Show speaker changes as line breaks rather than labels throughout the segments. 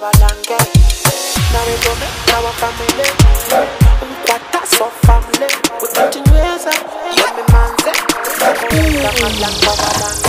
balange Na we go make our family. We got Mkwata so family. We continueza Yemi manze Balange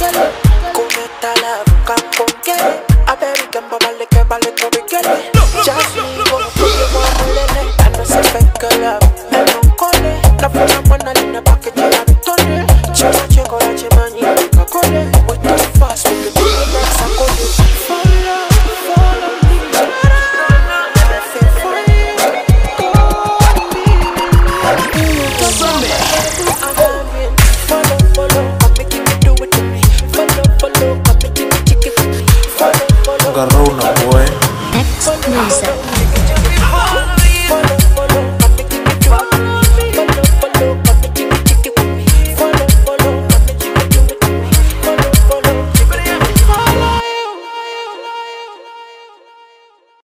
Right. Next music.